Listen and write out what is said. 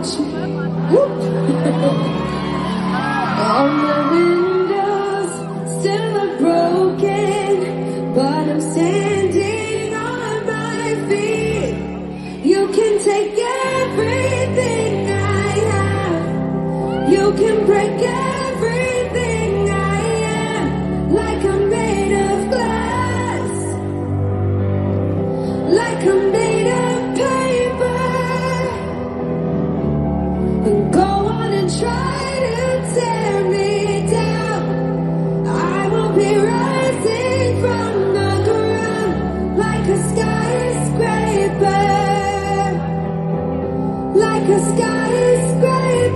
touch me. All my windows still are broken, but I'm standing on my feet. You can take everything I have. You can break it. Like sky is Go